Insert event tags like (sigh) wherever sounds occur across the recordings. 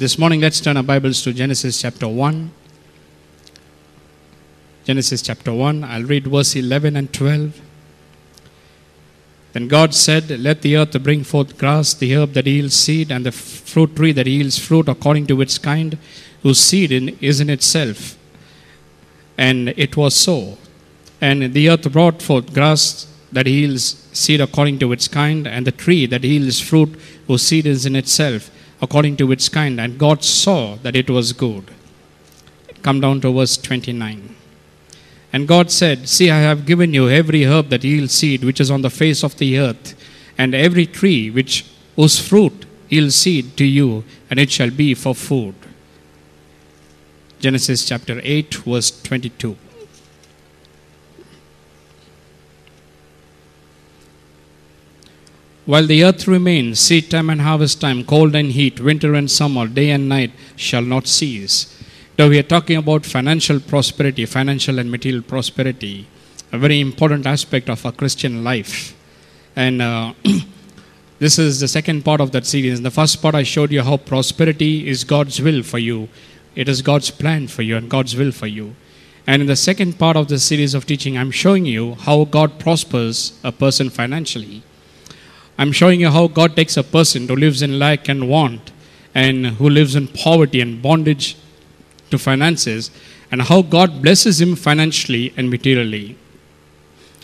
This morning, let's turn our Bibles to Genesis chapter 1. Genesis chapter 1, I'll read verse 11 and 12. Then God said, Let the earth bring forth grass, the herb that yields seed, and the fruit tree that yields fruit according to its kind, whose seed in, is in itself. And it was so. And the earth brought forth grass that yields seed according to its kind, and the tree that yields fruit, whose seed is in itself, according to its kind. And God saw that it was good. Come down to verse 29. And God said, See, I have given you every herb that yields seed, which is on the face of the earth, and every tree which whose fruit yields seed to you, and it shall be for food. Genesis chapter 8, verse 22. While the earth remains, seed time and harvest time, cold and heat, winter and summer, day and night shall not cease. Now we are talking about financial prosperity, financial and material prosperity, a very important aspect of a Christian life. And uh, (clears throat) this is the second part of that series. In the first part, I showed you how prosperity is God's will for you. It is God's plan for you and God's will for you. And in the second part of the series of teaching, I'm showing you how God prospers a person financially. I'm showing you how God takes a person who lives in lack and want and who lives in poverty and bondage to finances and how God blesses him financially and materially.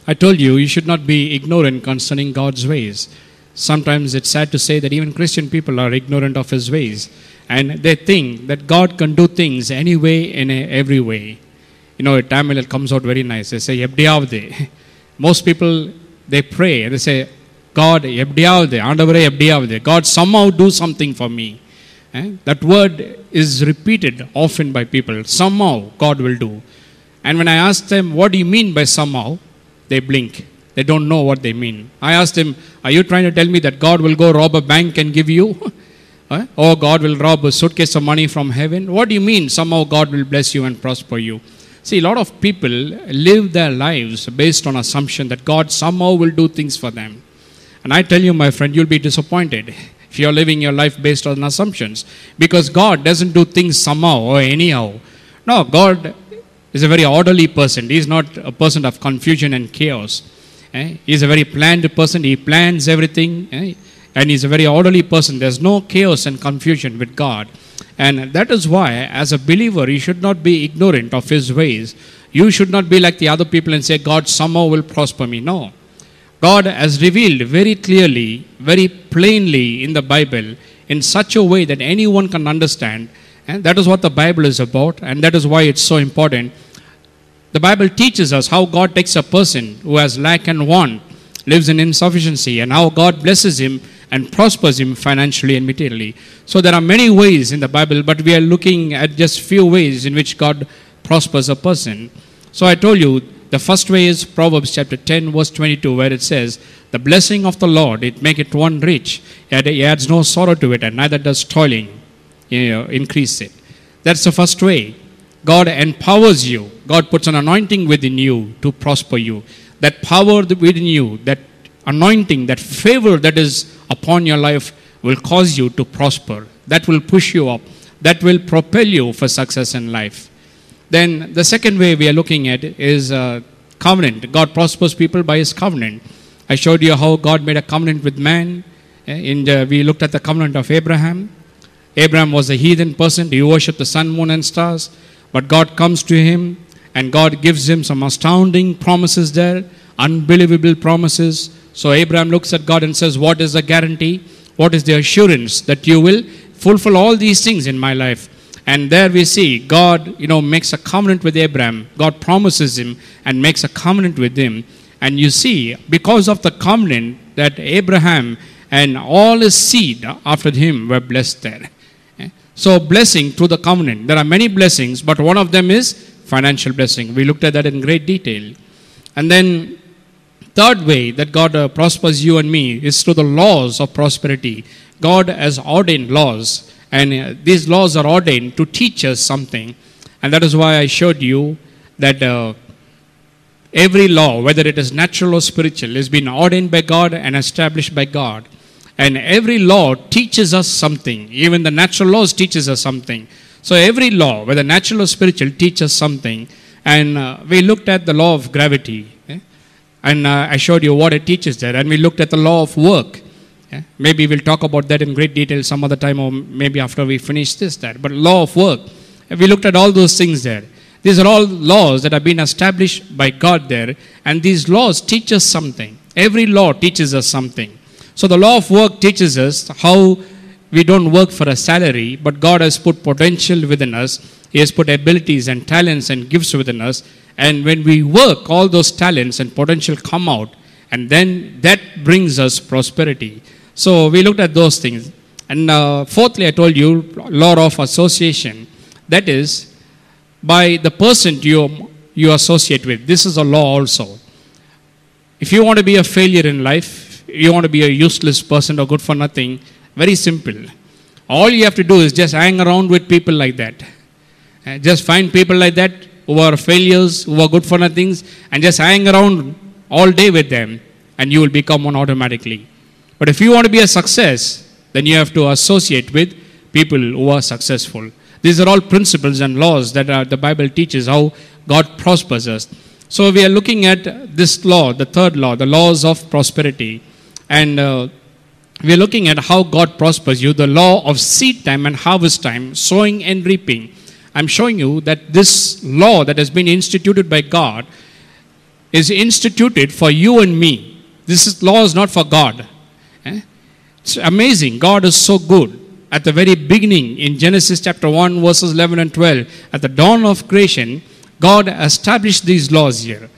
I told you, you should not be ignorant concerning God's ways. Sometimes it's sad to say that even Christian people are ignorant of his ways and they think that God can do things anyway in a, every way. You know, Tamil it comes out very nice. They say. (laughs) Most people, they pray and they say, God, Ebdiavde, Andavare Ebdiavde. God, somehow do something for me. Eh? That word is repeated often by people. Somehow God will do. And when I ask them, what do you mean by somehow? They blink. They don't know what they mean. I asked them, are you trying to tell me that God will go rob a bank and give you? (laughs) eh? Or God will rob a suitcase of money from heaven? What do you mean somehow God will bless you and prosper you? See, a lot of people live their lives based on assumption that God somehow will do things for them. And I tell you, my friend, you'll be disappointed if you're living your life based on assumptions. Because God doesn't do things somehow or anyhow. No, God is a very orderly person. He's not a person of confusion and chaos. Eh? He's a very planned person. He plans everything. Eh? And he's a very orderly person. There's no chaos and confusion with God. And that is why, as a believer, you should not be ignorant of his ways. You should not be like the other people and say, God somehow will prosper me. No. God has revealed very clearly, very plainly in the Bible in such a way that anyone can understand. And that is what the Bible is about, and that is why it's so important. The Bible teaches us how God takes a person who has lack and want, lives in insufficiency, and how God blesses him and prospers him financially and materially. So there are many ways in the Bible, but we are looking at just few ways in which God prospers a person. So I told you the first way is Proverbs chapter 10, verse 22, where it says, The blessing of the Lord, it maketh one rich, yet it adds no sorrow to it, and neither does toiling you know, increase it. That's the first way. God empowers you. God puts an anointing within you to prosper you. That power within you, that anointing, that favor that is upon your life will cause you to prosper. That will push you up. That will propel you for success in life. Then the second way we are looking at is uh, covenant. God prospers people by his covenant. I showed you how God made a covenant with man. In the, we looked at the covenant of Abraham. Abraham was a heathen person. He worshipped the sun, moon, and stars. But God comes to him and God gives him some astounding promises there, unbelievable promises. So Abraham looks at God and says, What is the guarantee? What is the assurance that you will fulfill all these things in my life? And there we see God, you know, makes a covenant with Abraham. God promises him and makes a covenant with him. And you see, because of the covenant, that Abraham and all his seed after him were blessed there. So, blessing through the covenant. There are many blessings, but one of them is financial blessing. We looked at that in great detail. And then, third way that God uh, prospers you and me is through the laws of prosperity. God has ordained laws and uh, these laws are ordained to teach us something. And that is why I showed you that uh, every law, whether it is natural or spiritual, has been ordained by God and established by God. And every law teaches us something. Even the natural laws teaches us something. So every law, whether natural or spiritual, teaches us something. And uh, we looked at the law of gravity. eh? And uh, I showed you what it teaches there. And we looked at the law of work. Eh? Maybe we'll talk about that in great detail some other time or maybe after we finish this, that. But law of work. We looked at all those things there. These are all laws that have been established by God there. And these laws teach us something. Every law teaches us something. So the law of work teaches us how we don't work for a salary, but God has put potential within us. He has put abilities and talents and gifts within us. And when we work, all those talents and potential come out, and then that brings us prosperity. So we looked at those things. And uh, fourthly, I told you, law of association. That is, by the person you, you associate with. This is a law also. If you want to be a failure in life, you want to be a useless person or good for nothing, very simple. All you have to do is just hang around with people like that. Uh, Just find people like that who are failures, who are good for nothings, and just hang around all day with them, and you will become one automatically. But if you want to be a success, then you have to associate with people who are successful. These are all principles and laws that are, the Bible teaches how God prospers us. So we are looking at this law, the third law, the laws of prosperity. And uh, we are looking at how God prospers you, the law of seed time and harvest time, sowing and reaping. I'm showing you that this law that has been instituted by God is instituted for you and me. This is, law is not for God. Eh? It's amazing. God is so good. At the very beginning, in Genesis chapter 1, verses 11 and 12, at the dawn of creation, God established these laws here.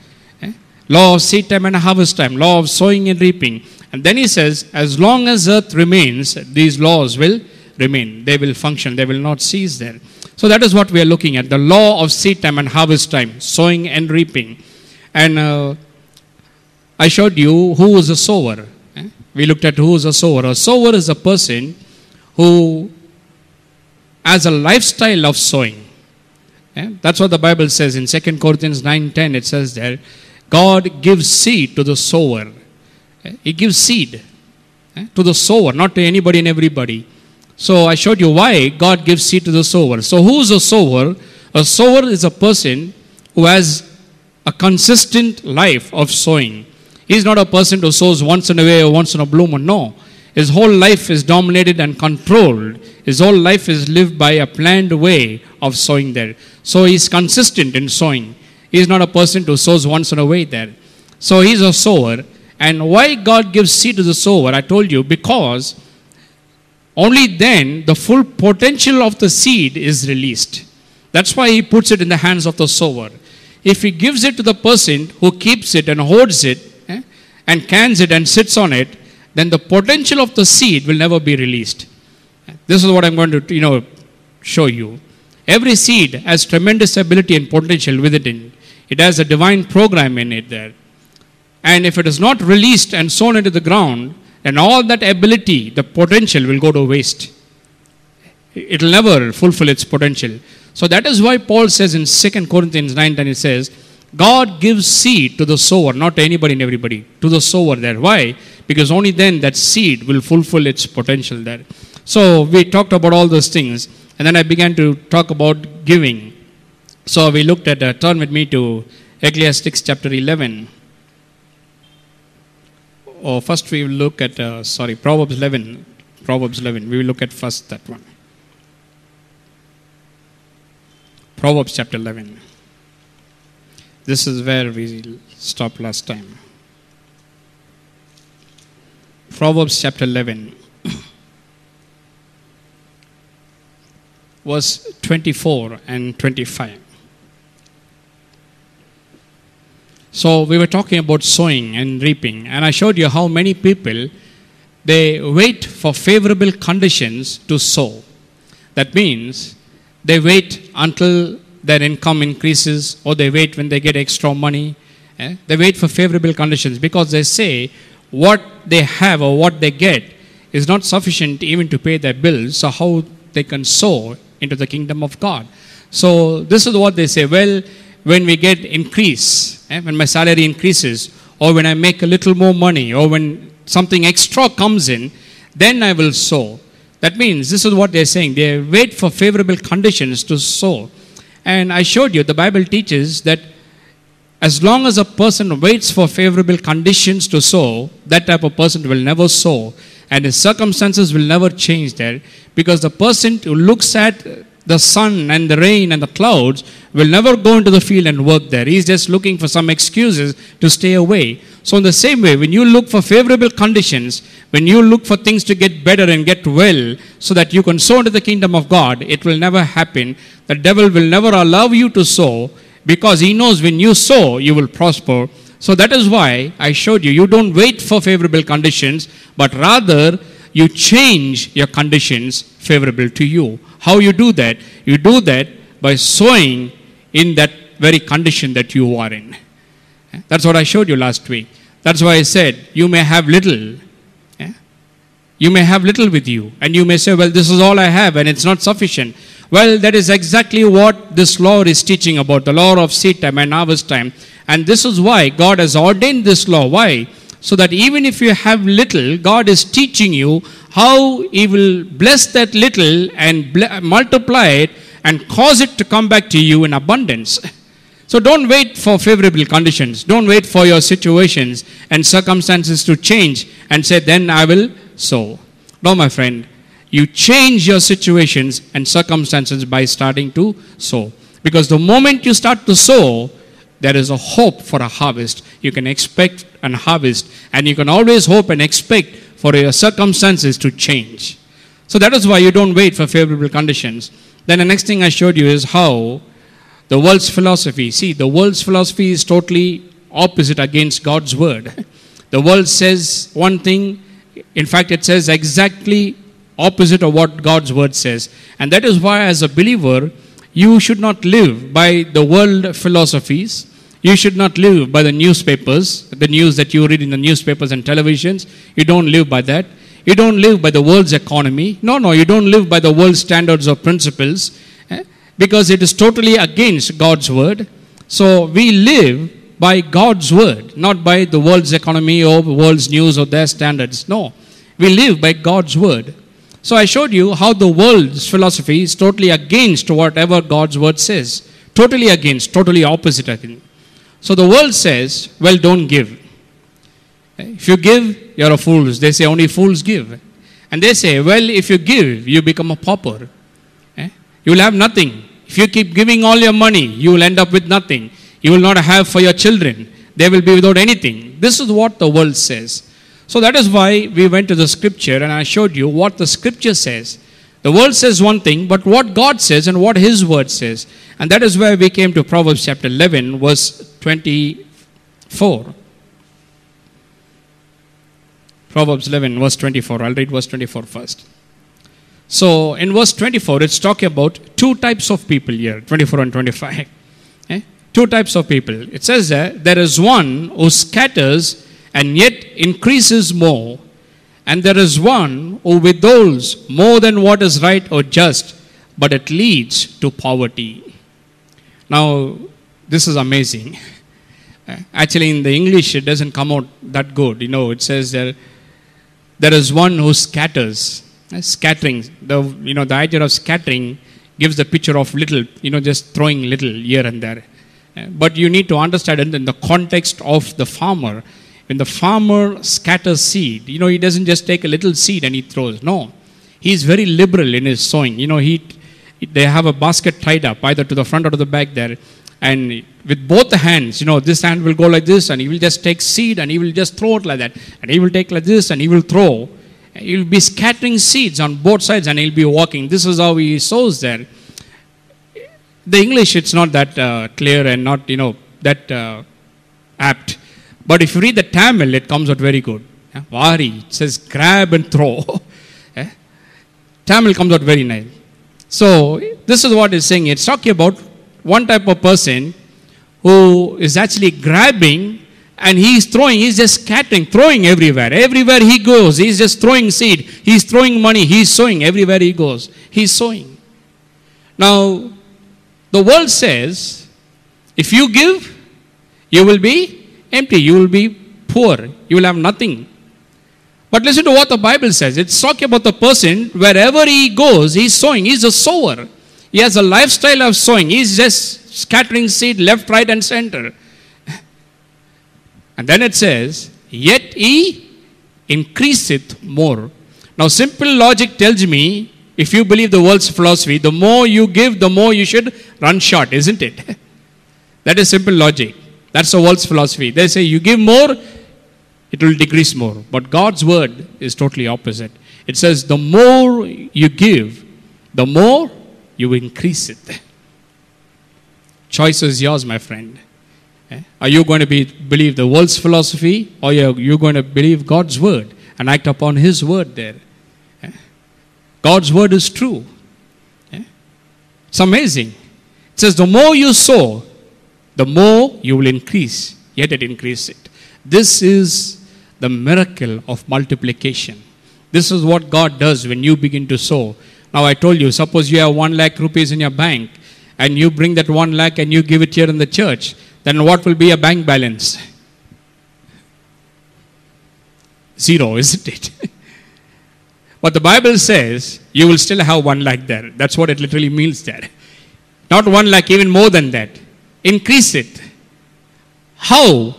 Eh? Law of seed time and harvest time, law of sowing and reaping. And then he says, as long as earth remains, these laws will remain. They will function. They will not cease there. So that is what we are looking at the law of seed time and harvest time, sowing and reaping. And uh, I showed you who is a sower. eh? We looked at who is a sower. A sower is a person who has a lifestyle of sowing. Eh? That's what the Bible says in 2 Corinthians 9:10. It says there, God gives seed to the sower. Eh? He gives seed eh, to the sower, not to anybody and everybody. So I showed you why God gives seed to the sower. So who is a sower? A sower is a person who has a consistent life of sowing. He's not a person who sows once in a way or once in a bloom moon. No. His whole life is dominated and controlled. His whole life is lived by a planned way of sowing there. So he's consistent in sowing. He's not a person who sows once in a way there. So he's a sower. And why God gives seed to the sower? I told you because only then the full potential of the seed is released. That's why he puts it in the hands of the sower. If he gives it to the person who keeps it and hoards it eh, and cans it and sits on it, then the potential of the seed will never be released. This is what I'm going to you know show you. Every seed has tremendous ability and potential within it. It has a divine program in it there. And if it is not released and sown into the ground, then all that ability, the potential will go to waste. It will never fulfill its potential. So that is why Paul says in 2 Corinthians 9 10, he says, God gives seed to the sower, not to anybody and everybody, to the sower there. Why? Because only then that seed will fulfill its potential there. So we talked about all those things, and then I began to talk about giving. So we looked at, uh, turn with me to Ecclesiastes chapter 11. Or first we will look at, uh, sorry, Proverbs 11. Proverbs 11. We will look at first that one. Proverbs chapter 11. This is where we stopped last time. Proverbs chapter 11, (clears throat) verse 24 and 25. So we were talking about sowing and reaping, and I showed you how many people they wait for favorable conditions to sow. That means they wait until their income increases or they wait when they get extra money. eh? They wait for favorable conditions because they say what they have or what they get is not sufficient even to pay their bills. So, how they can sow into the kingdom of God. So, this is what they say. Well, when we get increase, eh, when my salary increases, or when I make a little more money, or when something extra comes in, then I will sow. That means this is what they're saying. They wait for favorable conditions to sow. And I showed you, the Bible teaches that as long as a person waits for favorable conditions to sow, that type of person will never sow. And his circumstances will never change there. Because the person who looks at the sun and the rain and the clouds will never go into the field and work there. He's just looking for some excuses to stay away. So, in the same way, when you look for favorable conditions, when you look for things to get better and get well, so that you can sow into the kingdom of God, it will never happen. The devil will never allow you to sow because he knows when you sow, you will prosper. So, that is why I showed you, you don't wait for favorable conditions, but rather you change your conditions favorable to you. How you do that? You do that by sowing in that very condition that you are in. Eh? That's what I showed you last week. That's why I said, you may have little. Eh? You may have little with you, and you may say, Well, this is all I have, and it's not sufficient. Well, that is exactly what this law is teaching about the law of seed time and harvest time. And this is why God has ordained this law. Why? So that even if you have little, God is teaching you how He will bless that little and multiply it and cause it to come back to you in abundance. So don't wait for favorable conditions. Don't wait for your situations and circumstances to change and say, then I will sow. No, my friend. You change your situations and circumstances by starting to sow. Because the moment you start to sow, there is a hope for a harvest. You can expect an harvest, and you can always hope and expect for your circumstances to change. So that is why you don't wait for favorable conditions. Then the next thing I showed you is how the world's philosophy. See, the world's philosophy is totally opposite against God's word. (laughs) The world says one thing, in fact, it says exactly opposite of what God's word says. And that is why, as a believer, you should not live by the world philosophies. You should not live by the newspapers, the news that you read in the newspapers and televisions. You don't live by that. You don't live by the world's economy. No, no, you don't live by the world's standards or principles eh? because it is totally against God's word. So we live by God's word, not by the world's economy or the world's news or their standards. No, we live by God's word. So I showed you how the world's philosophy is totally against whatever God's word says. Totally against, totally opposite, I think. So the world says, well, don't give. If you give, you're a fool. They say only fools give. And they say, well, if you give, you become a pauper. Eh? You will have nothing. If you keep giving all your money, you will end up with nothing. You will not have for your children. They will be without anything. This is what the world says. So that is why we went to the scripture and I showed you what the scripture says. The world says one thing, but what God says and what His word says. And that is where we came to Proverbs chapter 11, verse 24. Proverbs 11, verse 24. I'll read verse 24 first. So in verse 24, it's talking about two types of people here 24 and 25. (laughs) Eh? Two types of people. It says that there is one who scatters and yet increases more, and there is one who withholds more than what is right or just, but it leads to poverty. Now, this is amazing. Eh? Actually, in the English, it doesn't come out that good. You know, it says there, there is one who scatters scattering the you know the idea of scattering gives the picture of little you know just throwing little here and there uh, but you need to understand it in the context of the farmer when the farmer scatters seed you know he doesn't just take a little seed and he throws no he's very liberal in his sowing you know he they have a basket tied up either to the front or to the back there and with both the hands you know this hand will go like this and he will just take seed and he will just throw it like that and he will take like this and he will throw He'll be scattering seeds on both sides and he'll be walking. This is how he sows there. The English, it's not that uh, clear and not, you know, that uh, apt. But if you read the Tamil, it comes out very good. Yeah? Vari, it says grab and throw. (laughs) Tamil comes out very nice. So, this is what it's saying. It's talking about one type of person who is actually grabbing and he's throwing, he's just scattering, throwing everywhere. Everywhere he goes, he's just throwing seed. He's throwing money. He's sowing everywhere he goes. He's sowing. Now, the world says, if you give, you will be empty. You will be poor. You will have nothing. But listen to what the Bible says. It's talking about the person, wherever he goes, he's sowing. He's a sower. He has a lifestyle of sowing. He's just scattering seed left, right, and center. And then it says, Yet he increaseth more. Now, simple logic tells me if you believe the world's philosophy, the more you give, the more you should run short, isn't it? (laughs) that is simple logic. That's the world's philosophy. They say you give more, it will decrease more. But God's word is totally opposite. It says the more you give, the more you increase it. Choice is yours, my friend. Eh? Are you going to be, believe the world's philosophy or are you going to believe God's word and act upon His word there? Eh? God's word is true. Eh? It's amazing. It says, the more you sow, the more you will increase, yet it increase it. This is the miracle of multiplication. This is what God does when you begin to sow. Now, I told you, suppose you have one lakh rupees in your bank and you bring that one lakh and you give it here in the church, then what will be a bank balance? Zero, (laughs) isn't it? but the Bible says you will still have one lakh there. That's what it literally means there. Not one lakh, even more than that. Increase it. How?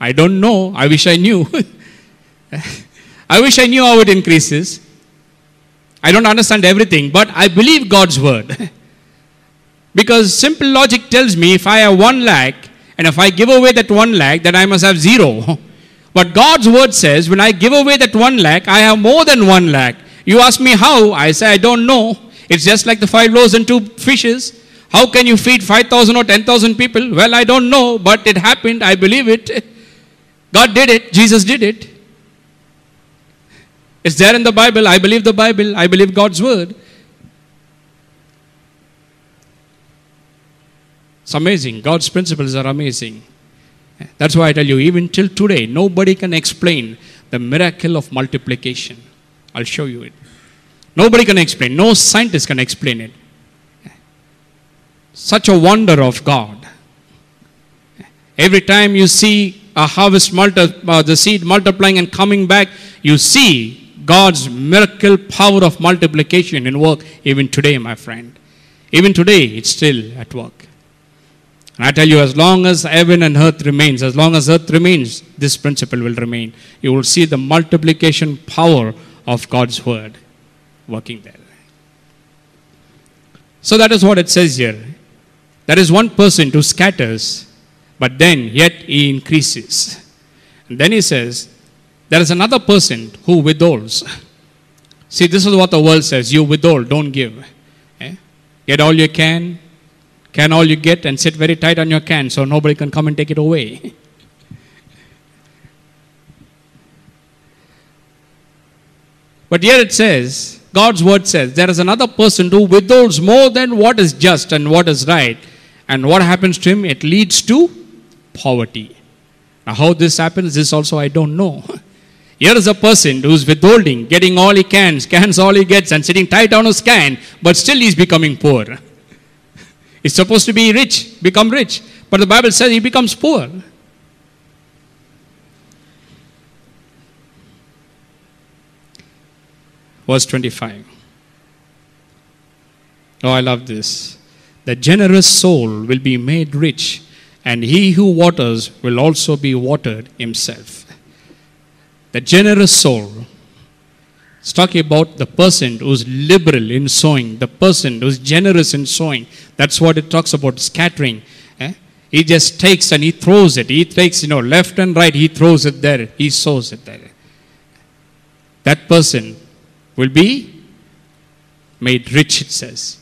I don't know. I wish I knew. (laughs) I wish I knew how it increases. I don't understand everything, but I believe God's word. (laughs) because simple logic tells me if I have one lakh and if I give away that one lakh, then I must have zero. (laughs) But God's word says when I give away that one lakh, I have more than one lakh. You ask me how? I say, I don't know. It's just like the five loaves and two fishes. How can you feed 5,000 or 10,000 people? Well, I don't know, but it happened. I believe it. (laughs) God did it. Jesus did it. It's there in the Bible. I believe the Bible. I believe God's word. It's amazing. God's principles are amazing. That's why I tell you, even till today, nobody can explain the miracle of multiplication. I'll show you it. Nobody can explain. No scientist can explain it. Such a wonder of God. Every time you see a harvest, multi- uh, the seed multiplying and coming back, you see God's miracle power of multiplication in work even today, my friend. Even today, it's still at work. And I tell you, as long as heaven and earth remains, as long as earth remains, this principle will remain. You will see the multiplication power of God's word working there. So that is what it says here. There is one person who scatters, but then yet he increases. And then he says, there is another person who withholds. See, this is what the world says you withhold, don't give. Eh? Get all you can, can all you get, and sit very tight on your can so nobody can come and take it away. (laughs) but here it says, God's word says, there is another person who withholds more than what is just and what is right. And what happens to him? It leads to poverty. Now, how this happens, this also I don't know. (laughs) Here is a person who's withholding, getting all he can, scans all he gets, and sitting tight on a scan, but still he's becoming poor. (laughs) He's supposed to be rich, become rich, but the Bible says he becomes poor. Verse 25. Oh, I love this. The generous soul will be made rich, and he who waters will also be watered himself. The generous soul. It's talking about the person who's liberal in sowing, the person who's generous in sowing. That's what it talks about, scattering. Eh? He just takes and he throws it. He takes, you know, left and right, he throws it there, he sows it there. That person will be made rich, it says.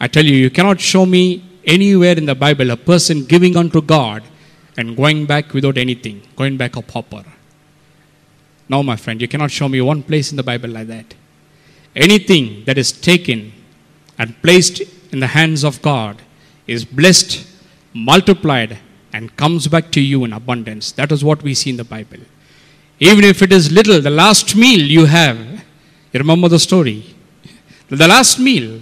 I tell you, you cannot show me anywhere in the Bible a person giving unto God and going back without anything, going back a pauper. No, my friend, you cannot show me one place in the Bible like that. Anything that is taken and placed in the hands of God is blessed, multiplied, and comes back to you in abundance. That is what we see in the Bible. Even if it is little, the last meal you have, you remember the story. The last meal,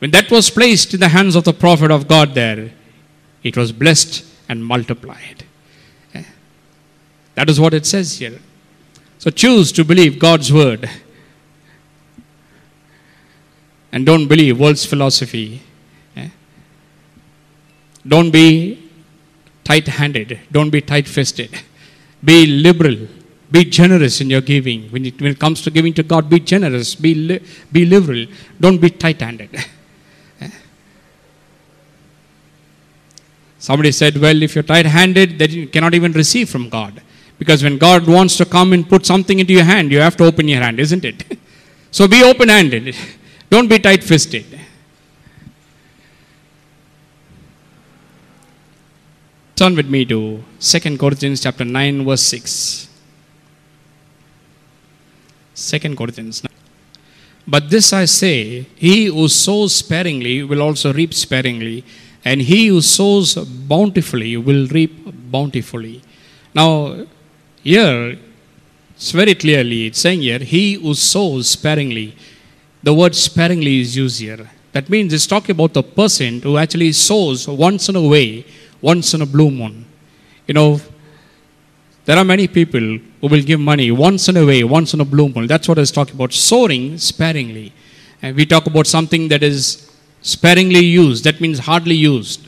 when that was placed in the hands of the prophet of God there, it was blessed and multiply multiplied. That is what it says here. So choose to believe God's word and don't believe world's philosophy. Eh? Don't be tight handed, don't be tight fisted. Be liberal, be generous in your giving. When it, when it comes to giving to God, be generous, be, li- be liberal, don't be tight handed. (laughs) Somebody said, Well, if you're tight handed, then you cannot even receive from God. Because when God wants to come and put something into your hand, you have to open your hand, isn't it? (laughs) so be open handed. (laughs) Don't be tight fisted. Turn with me to 2 Corinthians chapter 9, verse 6. 2 Corinthians 9. But this I say, he who sows sparingly will also reap sparingly, and he who sows bountifully will reap bountifully. Now, here, it's very clearly, it's saying here, he who sows sparingly. The word sparingly is used here. That means it's talking about the person who actually sows once in a way, once in a blue moon. You know, there are many people who will give money once in a way, once in a blue moon. That's what I was talking about. Sowing sparingly. And we talk about something that is sparingly used. That means hardly used.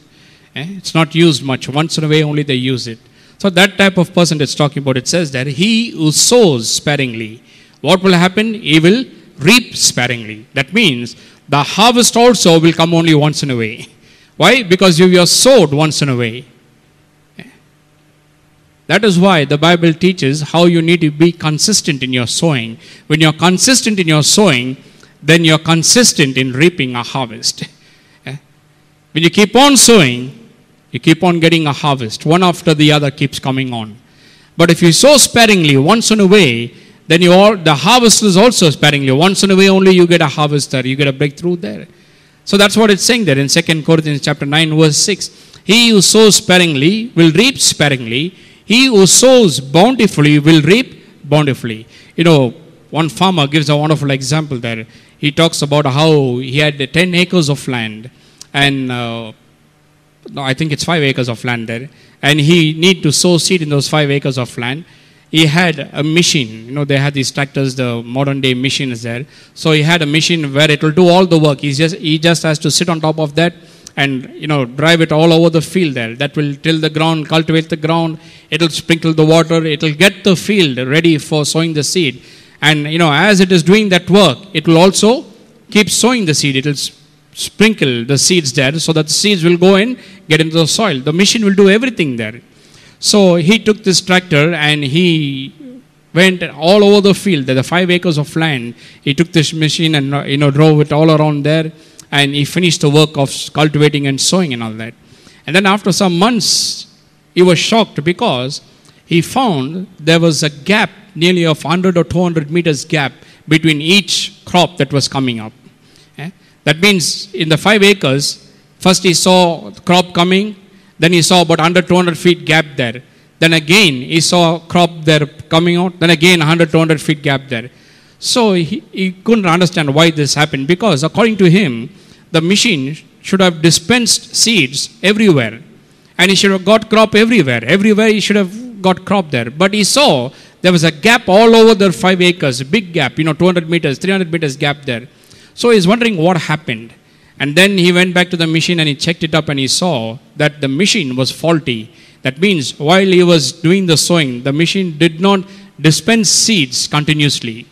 Eh? It's not used much. Once in a way only they use it. So that type of person that's talking about, it says that he who sows sparingly, what will happen? He will reap sparingly. That means the harvest also will come only once in a way. Why? Because you have sowed once in a way. That is why the Bible teaches how you need to be consistent in your sowing. When you're consistent in your sowing, then you're consistent in reaping a harvest. Eh? When you keep on sowing, you keep on getting a harvest. One after the other keeps coming on. But if you sow sparingly, once in a way, then you all, the harvest is also sparingly. Once in a way only you get a harvest there, you get a breakthrough there. So that's what it's saying there in 2 Corinthians chapter 9, verse 6. He who sows sparingly will reap sparingly. He who sows bountifully will reap bountifully. You know, one farmer gives a wonderful example there. He talks about how he had 10 acres of land, and uh, no, I think it's 5 acres of land there, and he need to sow seed in those 5 acres of land. He had a machine, you know, they had these tractors, the modern day machines there. So he had a machine where it will do all the work. He just, he just has to sit on top of that and you know drive it all over the field there that will till the ground cultivate the ground it'll sprinkle the water it'll get the field ready for sowing the seed and you know as it is doing that work it will also keep sowing the seed. It will sprinkle the seeds there so that the seeds will go in get into the soil. The machine will do everything there. So he took this tractor and he went all over the field. There are five acres of land. He took this machine and you know drove it all around there and he finished the work of cultivating and sowing and all that. And then after some months, he was shocked because he found there was a gap, nearly of 100 or 200 meters gap between each crop that was coming up. Eh? That means in the five acres, first he saw crop coming, then he saw about 100, 200 feet gap there. Then again, he saw crop there coming out, then again 100, 200 feet gap there. So he, he couldn't understand why this happened because according to him, the machine should have dispensed seeds everywhere. And he should have got crop everywhere. Everywhere he should have got crop there. But he saw there was a gap all over the five acres, big gap, you know, 200 meters, 300 meters gap there. So he's wondering what happened. And then he went back to the machine and he checked it up and he saw that the machine was faulty. That means while he was doing the sowing, the machine did not dispense seeds continuously.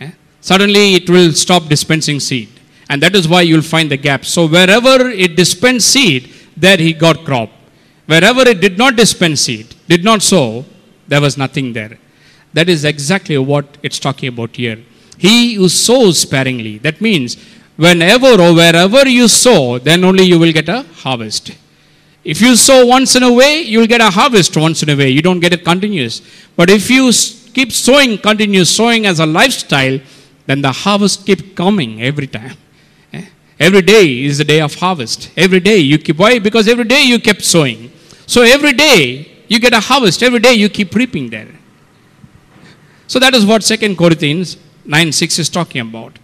Eh? Suddenly it will stop dispensing seed. And that is why you'll find the gap. So wherever it dispensed seed, there he got crop. Wherever it did not dispense seed, did not sow, there was nothing there. That is exactly what it's talking about here. He who sows sparingly. That means whenever or wherever you sow, then only you will get a harvest. If you sow once in a way, you will get a harvest once in a way. You don't get it continuous. But if you keep sowing continuous, sowing as a lifestyle, then the harvest keep coming every time. Eh? Every day is the day of harvest. Every day you keep, why? Because every day you kept sowing. So every day you get a harvest. Every day you keep reaping there. So that is what Second Corinthians 9 6 is talking about.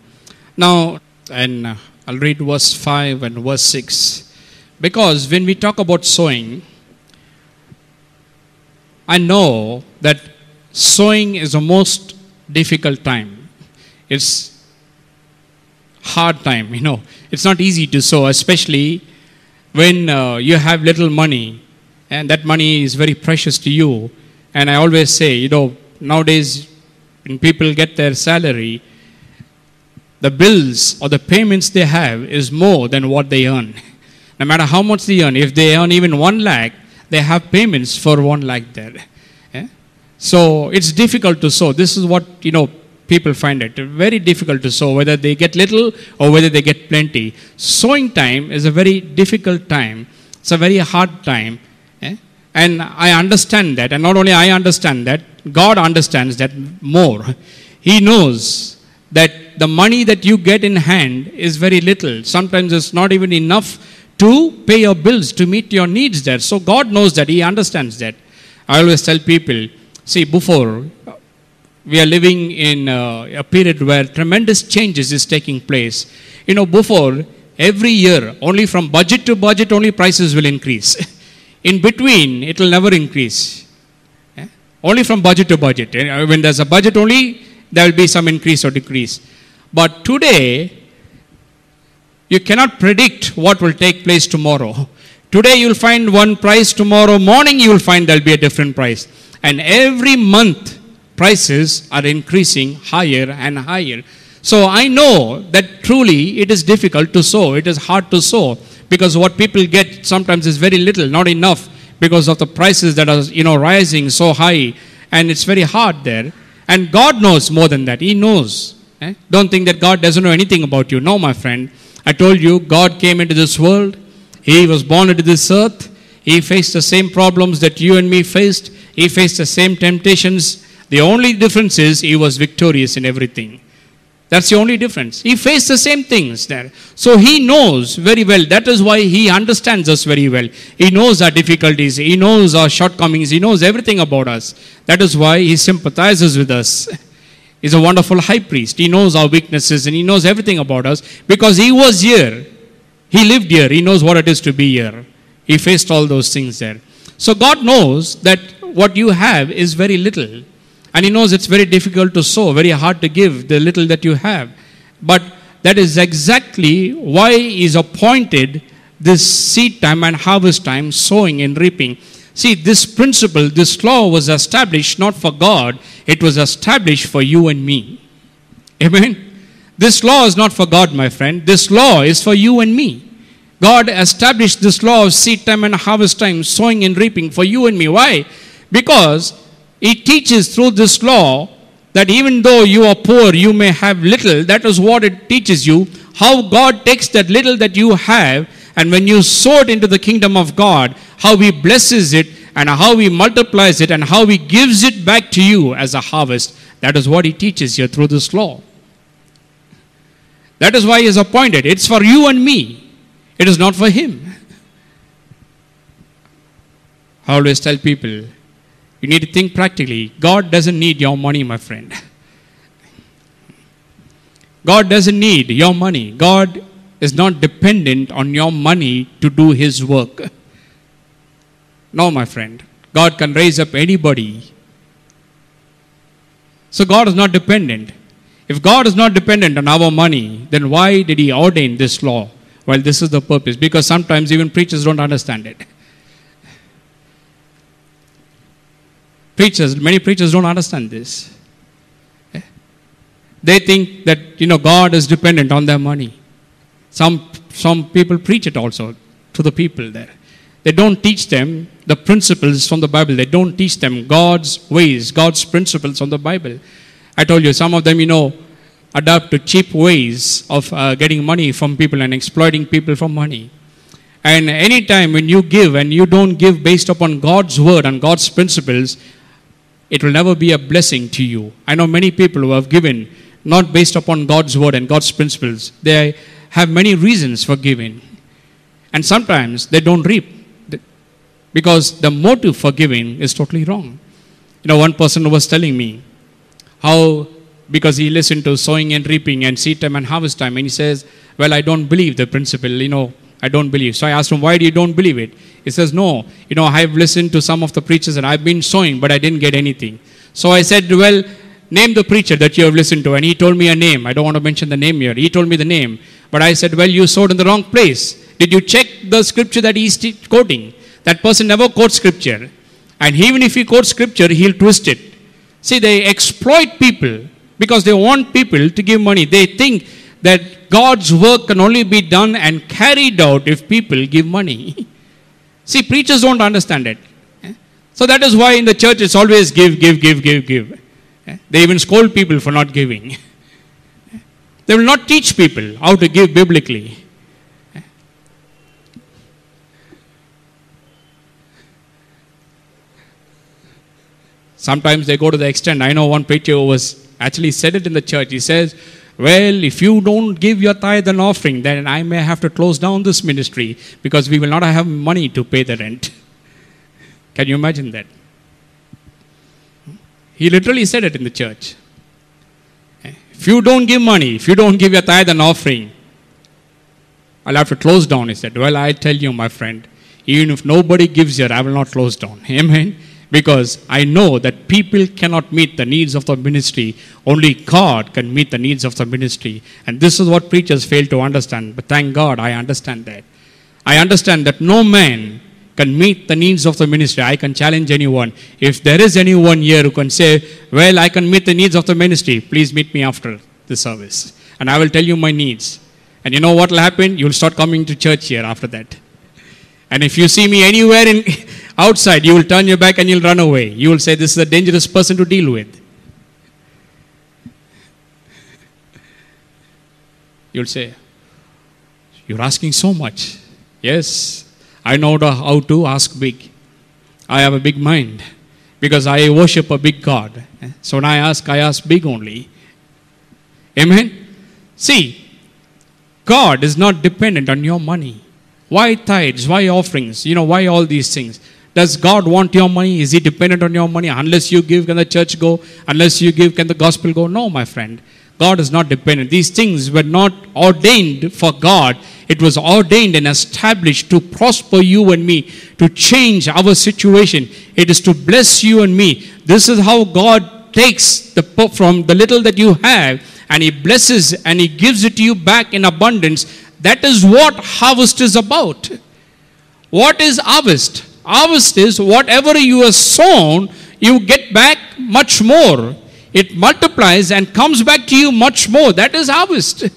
Now, and uh, I'll read verse 5 and verse 6. Because when we talk about sowing, I know that sowing is the most difficult time. It's hard time, (laughs) you know. It's not easy to sow, especially when uh, you have little money and that money is very precious to you. And I always say, you know, nowadays when people get their salary, the bills or the payments they have is more than what they earn. (laughs) No matter how much they earn, if they earn even one lakh, they have payments for one lakh there. Yeah? So it's difficult to sow. This is what you know people find it very difficult to sow, whether they get little or whether they get plenty. Sowing time is a very difficult time. It's a very hard time. Yeah? And I understand that, and not only I understand that, God understands that more. He knows that the money that you get in hand is very little. Sometimes it's not even enough to pay your bills, to meet your needs there. So God knows that, He understands that. I always tell people see, before we are living in a, a period where tremendous changes is taking place. You know, before every year, only from budget to budget, only prices will increase. (laughs) in between, it will never increase. Eh? Only from budget to budget. Eh, when there's a budget only, there will be some increase or decrease. But today, you cannot predict what will take place tomorrow. (laughs) Today you'll find one price, tomorrow morning you will find there'll be a different price. And every month, prices are increasing higher and higher. So I know that truly it is difficult to sow, it is hard to sow because what people get sometimes is very little, not enough because of the prices that are you know rising so high and it's very hard there. And God knows more than that. He knows. Eh? Don't think that God doesn't know anything about you. No, my friend. I told you, God came into this world. He was born into this earth. He faced the same problems that you and me faced. He faced the same temptations. The only difference is he was victorious in everything. That's the only difference. He faced the same things there. So he knows very well. That is why he understands us very well. He knows our difficulties. He knows our shortcomings. He knows everything about us. That is why he sympathizes with us. (laughs) He's a wonderful high priest. He knows our weaknesses and he knows everything about us because he was here. He lived here. He knows what it is to be here. He faced all those things there. So God knows that what you have is very little. And he knows it's very difficult to sow, very hard to give the little that you have. But that is exactly why he's appointed this seed time and harvest time, sowing and reaping. See, this principle, this law was established not for God, it was established for you and me. Amen. This law is not for God, my friend. This law is for you and me. God established this law of seed time and harvest time, sowing and reaping for you and me. Why? Because it teaches through this law that even though you are poor, you may have little. That is what it teaches you. How God takes that little that you have, and when you sow it into the kingdom of God, how He blesses it, and how He multiplies it, and how He gives it back to you as a harvest. That is what He teaches here through this law. That is why He is appointed. It's for you and me, it is not for Him. How do I always tell people you need to think practically. God doesn't need your money, my friend. God doesn't need your money. God is not dependent on your money to do His work. No, my friend. God can raise up anybody. So God is not dependent. If God is not dependent on our money, then why did He ordain this law? Well, this is the purpose. Because sometimes even preachers don't understand it. Preachers, many preachers don't understand this. They think that, you know, God is dependent on their money. Some, some people preach it also to the people there. They don't teach them the principles from the Bible. They don't teach them God's ways, God's principles from the Bible. I told you, some of them, you know, adapt to cheap ways of uh, getting money from people and exploiting people for money. And anytime when you give and you don't give based upon God's word and God's principles, it will never be a blessing to you. I know many people who have given not based upon God's word and God's principles. They have many reasons for giving. And sometimes they don't reap because the motive for giving is totally wrong. You know, one person was telling me how, because he listened to sowing and reaping and seed time and harvest time, and he says, Well, I don't believe the principle, you know, I don't believe. So I asked him, Why do you don't believe it? He says, No, you know, I've listened to some of the preachers and I've been sowing, but I didn't get anything. So I said, Well, name the preacher that you have listened to. And he told me a name. I don't want to mention the name here. He told me the name. But I said, Well, you sowed in the wrong place. Did you check the scripture that he's quoting? That person never quotes scripture. And even if he quotes scripture, he'll twist it. See, they exploit people because they want people to give money. They think that God's work can only be done and carried out if people give money. (laughs) See, preachers don't understand it. Eh? So that is why in the church it's always give, give, give, give, give. Eh? They even scold people for not giving. (laughs) Eh? They will not teach people how to give biblically. Sometimes they go to the extent, I know one preacher who was actually said it in the church. He says, Well, if you don't give your tithe and offering, then I may have to close down this ministry because we will not have money to pay the rent. Can you imagine that? He literally said it in the church. If you don't give money, if you don't give your tithe and offering, I'll have to close down. He said, Well, I tell you, my friend, even if nobody gives here, I will not close down. Amen because I know that people cannot meet the needs of the ministry. Only God can meet the needs of the ministry. And this is what preachers fail to understand. But thank God I understand that. I understand that no man can meet the needs of the ministry. I can challenge anyone. If there is anyone here who can say, Well, I can meet the needs of the ministry, please meet me after the service. And I will tell you my needs. And you know what will happen? You'll start coming to church here after that. And if you see me anywhere in outside, you will turn your back and you'll run away. You will say, This is a dangerous person to deal with. You'll say, You're asking so much. Yes, I know how to ask big. I have a big mind because I worship a big God. So when I ask, I ask big only. Amen? See, God is not dependent on your money. Why tithes? Why offerings? You know, why all these things? Does God want your money? Is He dependent on your money? Unless you give, can the church go? Unless you give, can the gospel go? No, my friend. God is not dependent. These things were not ordained for God. It was ordained and established to prosper you and me, to change our situation. It is to bless you and me. This is how God takes the from the little that you have and He blesses and He gives it to you back in abundance. That is what harvest is about. What is harvest? Harvest is whatever you have sown, you get back much more. It multiplies and comes back to you much more. That is harvest.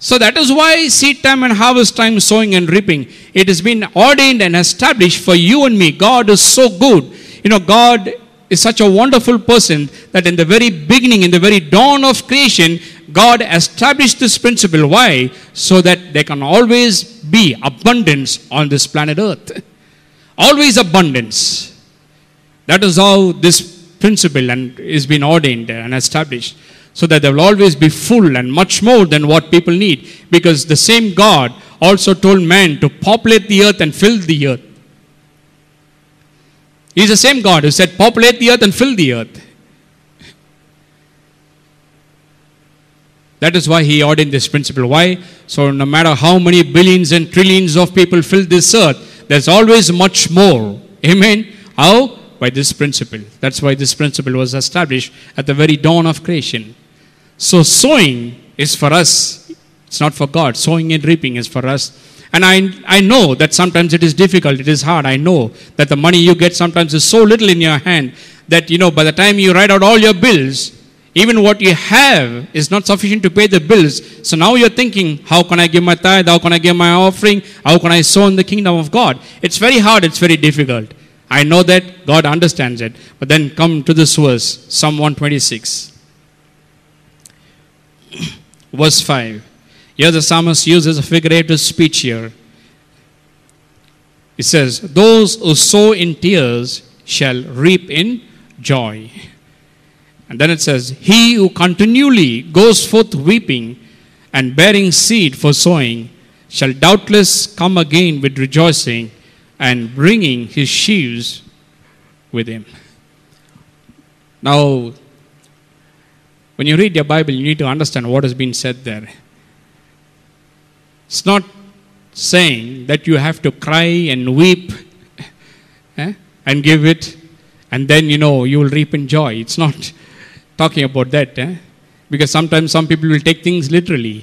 So that is why seed time and harvest time, sowing and reaping, it has been ordained and established for you and me. God is so good. You know, God is such a wonderful person that in the very beginning, in the very dawn of creation, God established this principle. Why? So that there can always be abundance on this planet Earth. Always abundance. That is how this principle and is been ordained and established. So that there will always be full and much more than what people need. Because the same God also told man to populate the earth and fill the earth. He's the same God who said, populate the earth and fill the earth. That is why he ordained this principle. Why? So, no matter how many billions and trillions of people fill this earth, there's always much more. Amen. How? By this principle. That's why this principle was established at the very dawn of creation. So, sowing is for us, it's not for God. Sowing and reaping is for us. And I, I know that sometimes it is difficult, it is hard. I know that the money you get sometimes is so little in your hand that, you know, by the time you write out all your bills, even what you have is not sufficient to pay the bills. So now you're thinking, how can I give my tithe? How can I give my offering? How can I sow in the kingdom of God? It's very hard, it's very difficult. I know that God understands it. But then come to this verse, Psalm 126, (clears throat) verse 5. Here the psalmist uses a figurative speech here. It says, Those who sow in tears shall reap in joy. And then it says, He who continually goes forth weeping and bearing seed for sowing shall doubtless come again with rejoicing and bringing his sheaves with him. Now, when you read your Bible, you need to understand what has been said there. It's not saying that you have to cry and weep. (laughs) Eh? and give it, and then you know you will reap in joy. It's not talking about that. Eh? Because sometimes some people will take things literally.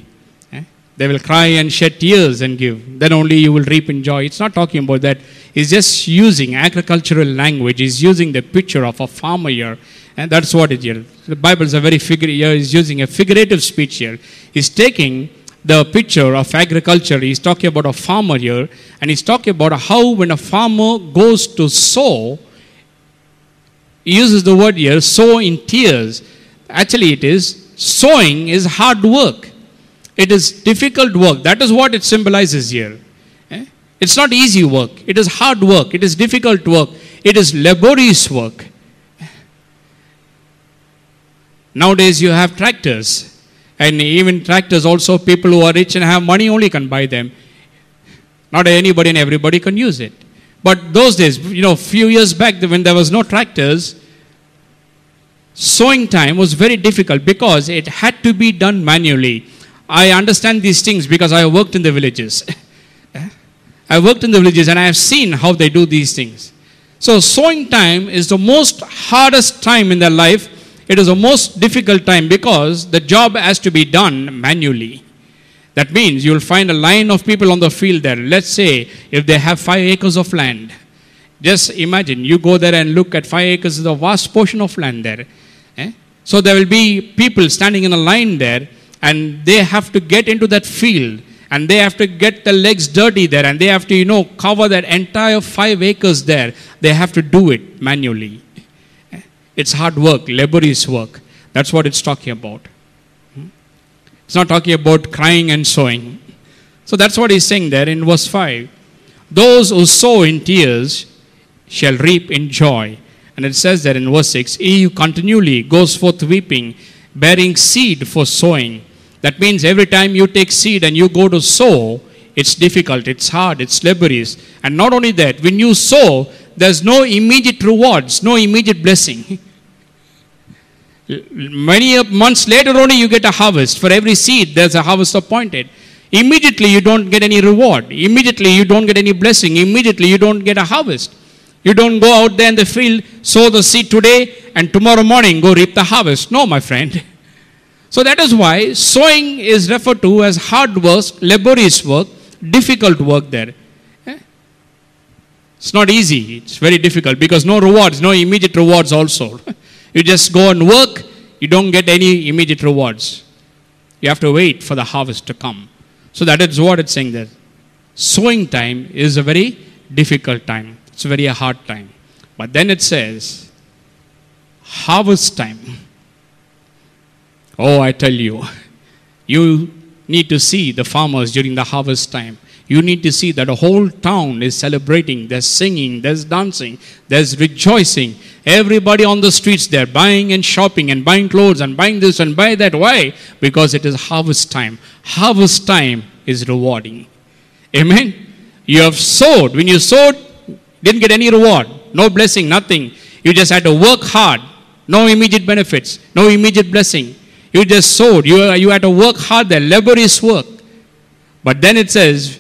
eh? They will cry and shed tears and give. Then only you will reap in joy. It's not talking about that. It's just using agricultural language. It's using the picture of a farmer here. And that's what it is. The Bible is a very figure here is using a figurative speech here. He's taking the picture of agriculture. He's talking about a farmer here, and he's talking about how when a farmer goes to sow, he uses the word here, sow in tears. Actually, it is sowing is hard work. It is difficult work. That is what it symbolizes here. Eh? It's not easy work. It is hard work. It is difficult work. It is laborious work. Nowadays, you have tractors. And even tractors, also, people who are rich and have money only can buy them. Not anybody and everybody can use it. But those days, you know, few years back when there was no tractors, sowing time was very difficult because it had to be done manually. I understand these things because I worked in the villages. (laughs) Eh? I worked in the villages and I have seen how they do these things. So sowing time is the most hardest time in their life. It is the most difficult time because the job has to be done manually. That means you'll find a line of people on the field there. Let's say if they have five acres of land. Just imagine you go there and look at five acres is a vast portion of land there. So there will be people standing in a line there and they have to get into that field and they have to get the legs dirty there and they have to, you know, cover that entire five acres there. They have to do it manually. It's hard work, laborious work. That's what it's talking about. It's not talking about crying and sowing. So that's what he's saying there in verse 5. Those who sow in tears shall reap in joy. And it says that in verse 6 He who continually goes forth weeping, bearing seed for sowing. That means every time you take seed and you go to sow, it's difficult, it's hard, it's laborious. And not only that, when you sow, there's no immediate rewards, no immediate blessing. (laughs) Many months later only you get a harvest. For every seed, there's a harvest appointed. Immediately you don't get any reward. Immediately you don't get any blessing. Immediately you don't get a harvest. You don't go out there in the field, sow the seed today, and tomorrow morning go reap the harvest. No, my friend. (laughs) So that is why sowing is referred to as hard work, laborious work, difficult work there. Eh? It's not easy, it's very difficult because no rewards, no immediate rewards also. (laughs) You just go and work, you don't get any immediate rewards. You have to wait for the harvest to come. So that is what it's saying there. Sowing time is a very difficult time. It's a very hard time. But then it says, harvest time. Oh, I tell you, you need to see the farmers during the harvest time. You need to see that a whole town is celebrating. There's singing, there's dancing, there's rejoicing. Everybody on the streets they're buying and shopping and buying clothes and buying this and buy that. Why? Because it is harvest time. Harvest time is rewarding. Amen. You have sowed. When you sowed, didn't get any reward, no blessing, nothing. You just had to work hard. No immediate benefits, no immediate blessing. You just sowed. You, you had to work hard there, laborious work. But then it says,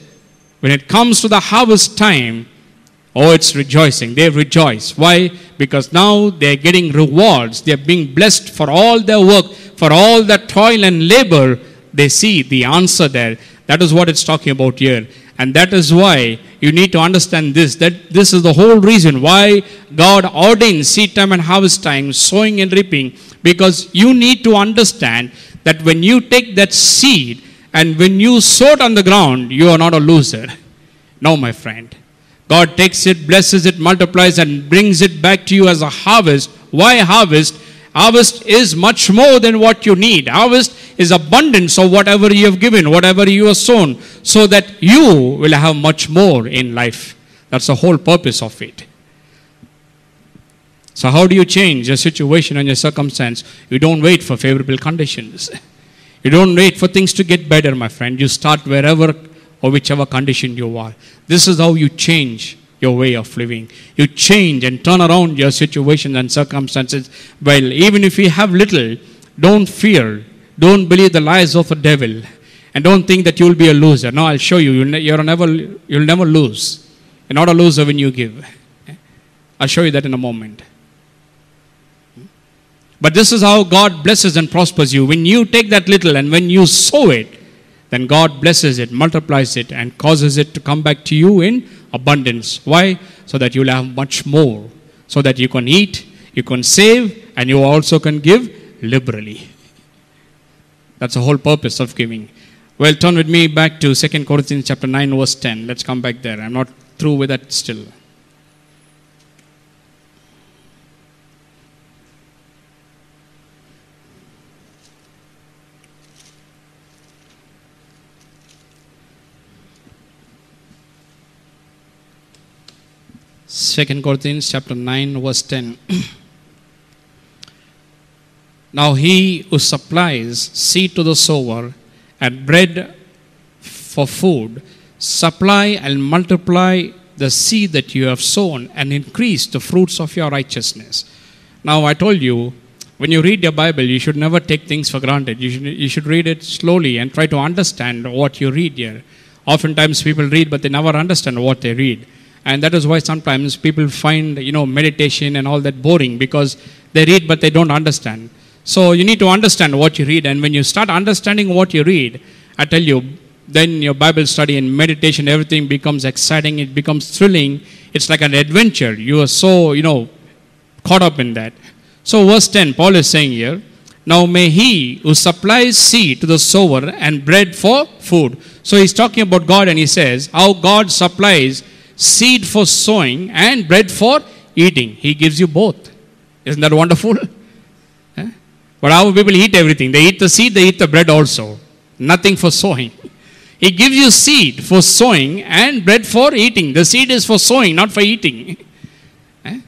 when it comes to the harvest time, oh, it's rejoicing. They rejoice. Why? Because now they're getting rewards. They're being blessed for all their work, for all their toil and labor. They see the answer there. That is what it's talking about here. And that is why you need to understand this that this is the whole reason why God ordained seed time and harvest time, sowing and reaping. Because you need to understand that when you take that seed and when you sow it on the ground, you are not a loser. No, my friend. God takes it, blesses it, multiplies, and brings it back to you as a harvest. Why harvest? Harvest is much more than what you need. Harvest is abundance of whatever you have given, whatever you have sown, so that you will have much more in life. That's the whole purpose of it. So, how do you change your situation and your circumstance? You don't wait for favorable conditions. (laughs) You don't wait for things to get better, my friend. You start wherever or whichever condition you are. This is how you change your way of living. You change and turn around your situations and circumstances. Well, even if you have little, don't fear. Don't believe the lies of the devil. And don't think that you'll be a loser. No, I'll show you. You'll, you're never, you'll never lose. You're not a loser when you give. Eh? I'll show you that in a moment. But this is how God blesses and prospers you. When you take that little and when you sow it, then God blesses it, multiplies it, and causes it to come back to you in abundance. Why? So that you'll have much more. So that you can eat, you can save, and you also can give liberally. That's the whole purpose of giving. Well, turn with me back to 2 Corinthians chapter 9, verse 10. Let's come back there. I'm not through with that still. Second Corinthians chapter 9 verse 10. (clears throat) now he who supplies seed to the sower and bread for food, supply and multiply the seed that you have sown and increase the fruits of your righteousness. Now I told you, when you read your Bible, you should never take things for granted. You should, you should read it slowly and try to understand what you read here. Oftentimes people read, but they never understand what they read. And that is why sometimes people find, you know, meditation and all that boring because they read but they don't understand. So you need to understand what you read. And when you start understanding what you read, I tell you, then your Bible study and meditation, everything becomes exciting. It becomes thrilling. It's like an adventure. You are so, you know, caught up in that. So verse 10, Paul is saying here, now may he who supplies seed to the sower and bread for food. So he's talking about God and he says, how God supplies seed for sowing and bread for eating. He gives you both. Isn't that wonderful? Eh? But our people eat everything. They eat the seed, they eat the bread also. Nothing for sowing. He gives you seed for sowing and bread for eating. The seed is for sowing, not for eating. Eh?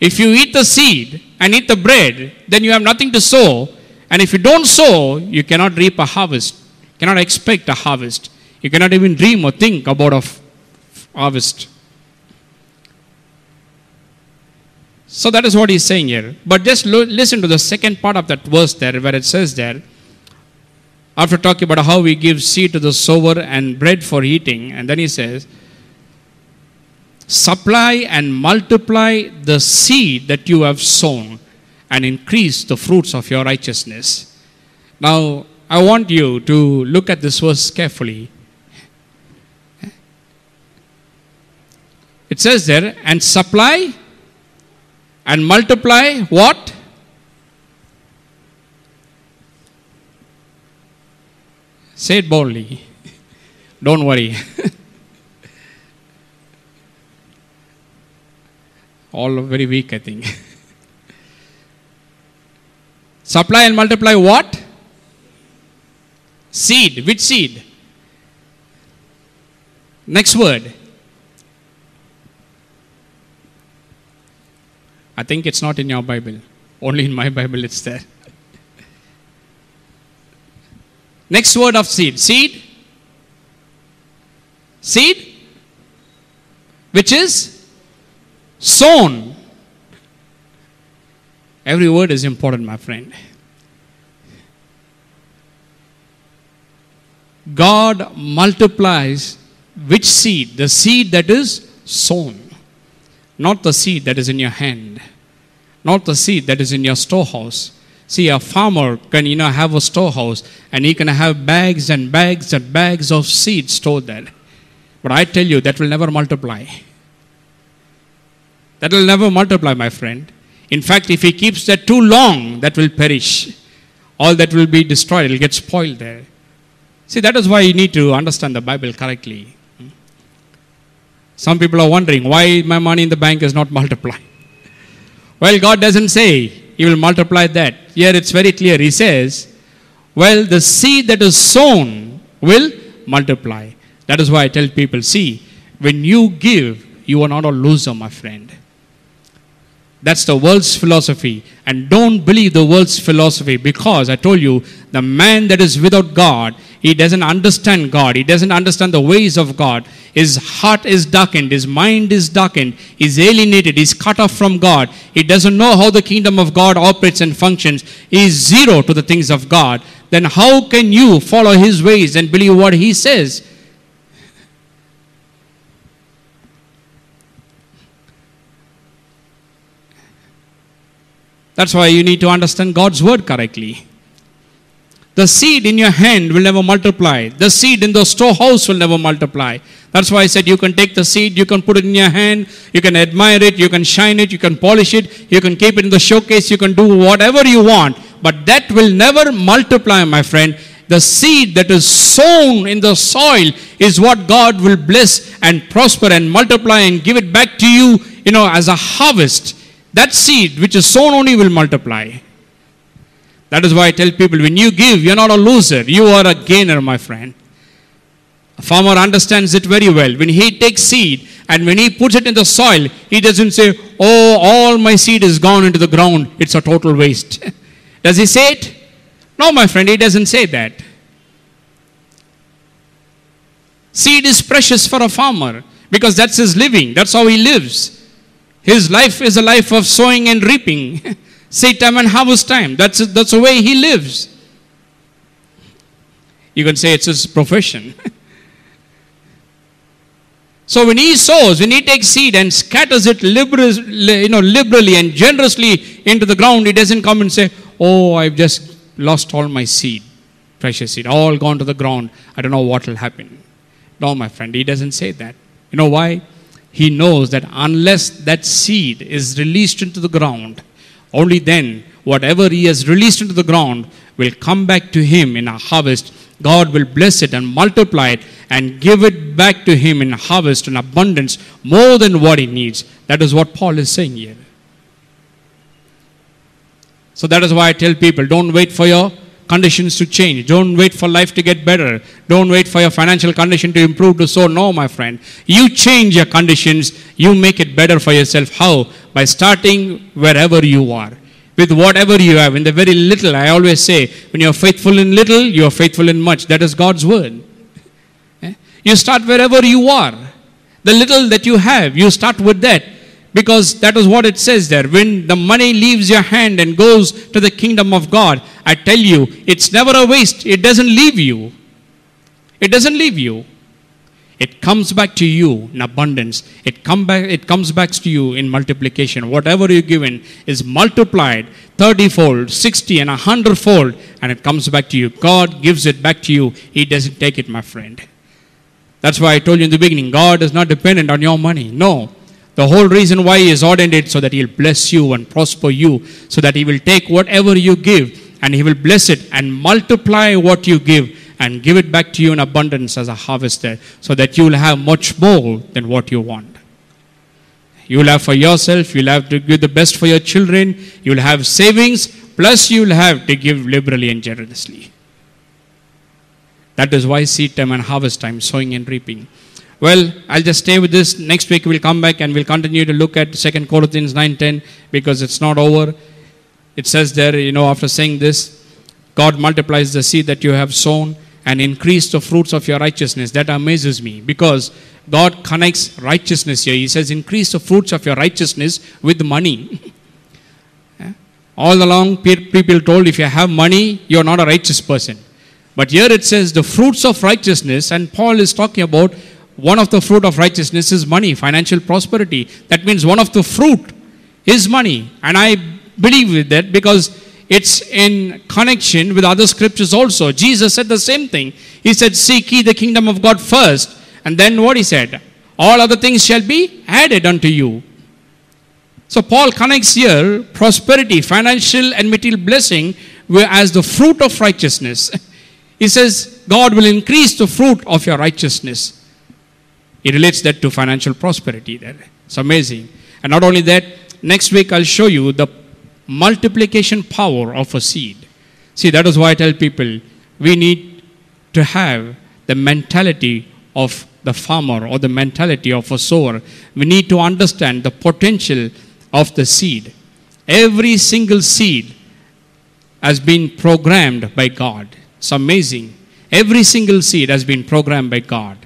If you eat the seed and eat the bread, then you have nothing to sow. And if you don't sow, you cannot reap a harvest. Cannot expect a harvest. You cannot even dream or think about a harvest. So that is what he's saying here. But just lo- listen to the second part of that verse there, where it says there, after talking about how we give seed to the sower and bread for eating, and then he says, supply and multiply the seed that you have sown and increase the fruits of your righteousness. Now, I want you to look at this verse carefully. It says there, and supply and multiply what? Say it boldly. Don't worry. (laughs) All very weak, I think. (laughs) supply and multiply what? Seed. Which seed? Next word. I think it's not in your Bible. Only in my Bible it's there. Next word of seed. Seed? Seed? Which is sown. Every word is important, my friend. God multiplies which seed? The seed that is sown. Not the seed that is in your hand. Not the seed that is in your storehouse. See, a farmer can, you know, have a storehouse and he can have bags and bags and bags of seed stored there. But I tell you, that will never multiply. That will never multiply, my friend. In fact, if he keeps that too long, that will perish. All that will be destroyed, it will get spoiled there. See, that is why you need to understand the Bible correctly. Some people are wondering why my money in the bank is not multiplying. Well, God doesn't say He will multiply that. Here it's very clear. He says, well, the seed that is sown will multiply. That is why I tell people see, when you give, you are not a loser, my friend. That's the world's philosophy. And don't believe the world's philosophy because I told you, the man that is without God, he doesn't understand God. He doesn't understand the ways of God. His heart is darkened. His mind is darkened. He's alienated. He's cut off from God. He doesn't know how the kingdom of God operates and functions. he's is zero to the things of God. Then how can you follow his ways and believe what he says? That's why you need to understand God's word correctly. The seed in your hand will never multiply. The seed in the storehouse will never multiply. That's why I said you can take the seed, you can put it in your hand, you can admire it, you can shine it, you can polish it, you can keep it in the showcase, you can do whatever you want. But that will never multiply, my friend. The seed that is sown in the soil is what God will bless and prosper and multiply and give it back to you, you know, as a harvest. That seed which is sown only will multiply. That is why I tell people when you give, you're not a loser, you are a gainer, my friend. A farmer understands it very well. When he takes seed and when he puts it in the soil, he doesn't say, Oh, all my seed is gone into the ground, it's a total waste. (laughs) Does he say it? No, my friend, he doesn't say that. Seed is precious for a farmer because that's his living, that's how he lives. His life is a life of sowing and reaping. (laughs) Seed time and harvest time. That's, that's the way he lives. You can say it's his profession. (laughs) so when he sows, when he takes seed and scatters it liberally, you know, liberally and generously into the ground, he doesn't come and say, Oh, I've just lost all my seed, precious seed, all gone to the ground. I don't know what will happen. No, my friend, he doesn't say that. You know why? He knows that unless that seed is released into the ground, only then whatever he has released into the ground will come back to him in a harvest. God will bless it and multiply it and give it back to him in harvest and abundance more than what he needs. That is what Paul is saying here. So that is why I tell people don't wait for your conditions to change. Don't wait for life to get better. Don't wait for your financial condition to improve to sow. No, my friend. You change your conditions. You make it better for yourself. How? By starting wherever you are. With whatever you have. In the very little, I always say, when you're faithful in little, you are faithful in much. That is God's word. Eh? You start wherever you are. The little that you have, you start with that. Because that is what it says there. When the money leaves your hand and goes to the kingdom of God, I tell you, it's never a waste. It doesn't leave you. It doesn't leave you. It comes back to you in abundance. It, come back, it comes back to you in multiplication. Whatever you're given is multiplied 30 fold, 60, and 100 fold, and it comes back to you. God gives it back to you. He doesn't take it, my friend. That's why I told you in the beginning God is not dependent on your money. No. The whole reason why He has ordained it so that He'll bless you and prosper you, so that He will take whatever you give and He will bless it and multiply what you give and give it back to you in abundance as a harvester, so that you will have much more than what you want. You will have for yourself, you'll have to give the best for your children, you'll have savings, plus you'll have to give liberally and generously. That is why seed time and harvest time, sowing and reaping. Well, I'll just stay with this. Next week we'll come back and we'll continue to look at 2 Corinthians 9:10 because it's not over. It says there, you know, after saying this, God multiplies the seed that you have sown and increase the fruits of your righteousness. That amazes me because God connects righteousness here. He says, increase the fruits of your righteousness with money. (laughs) All along, people told if you have money, you're not a righteous person. But here it says the fruits of righteousness, and Paul is talking about one of the fruit of righteousness is money, financial prosperity. That means one of the fruit is money. And I believe with that because it's in connection with other scriptures also. Jesus said the same thing. He said, Seek ye the kingdom of God first. And then what he said? All other things shall be added unto you. So Paul connects here prosperity, financial and material blessing as the fruit of righteousness. (laughs) He says, God will increase the fruit of your righteousness. He relates that to financial prosperity there. It's amazing. And not only that, next week I'll show you the multiplication power of a seed. See, that is why I tell people we need to have the mentality of the farmer or the mentality of a sower. We need to understand the potential of the seed. Every single seed has been programmed by God. It's amazing. Every single seed has been programmed by God.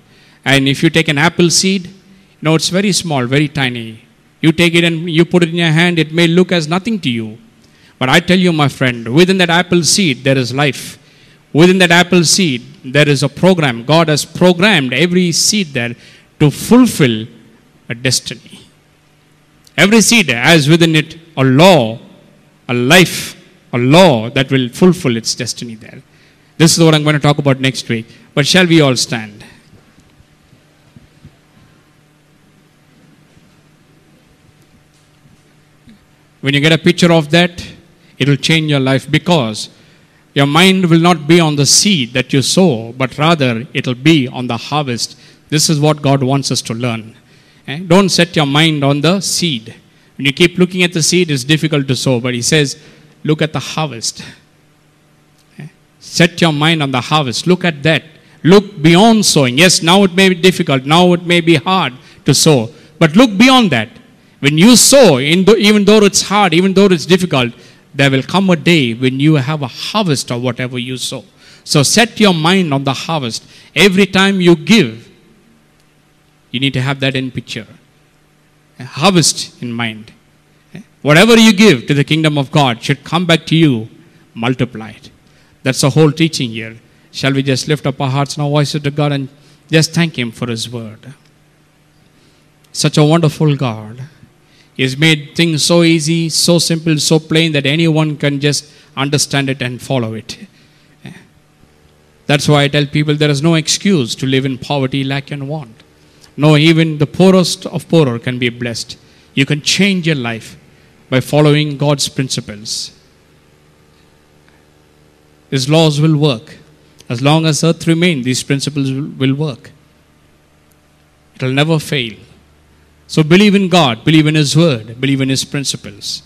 And if you take an apple seed, you know, it's very small, very tiny. You take it and you put it in your hand, it may look as nothing to you. But I tell you, my friend, within that apple seed, there is life. Within that apple seed, there is a program. God has programmed every seed there to fulfill a destiny. Every seed has within it a law a life, a law that will fulfill its destiny there. This is what I'm going to talk about next week. But shall we all stand? When you get a picture of that, it will change your life because your mind will not be on the seed that you sow, but rather it will be on the harvest. This is what God wants us to learn. Eh? Don't set your mind on the seed. When you keep looking at the seed, it's difficult to sow, but He says, look at the harvest. Eh? Set your mind on the harvest. Look at that. Look beyond sowing. Yes, now it may be difficult. Now it may be hard to sow. But look beyond that. When you sow, even though it's hard, even though it's difficult, there will come a day when you have a harvest of whatever you sow. So set your mind on the harvest. Every time you give, you need to have that in picture. A harvest in mind. Eh? Whatever you give to the kingdom of God should come back to you multiplied. That's the whole teaching here. Shall we just lift up our hearts and our voices to God and just thank Him for His word? Such a wonderful God. He has made things so easy, so simple, so plain that anyone can just understand it and follow it. That's why I tell people there is no excuse to live in poverty, lack, and want. No, even the poorest of poorer can be blessed. You can change your life by following God's principles. His laws will work. As long as earth remains, these principles will work. It will never fail. So believe in God, believe in His word, believe in His principles.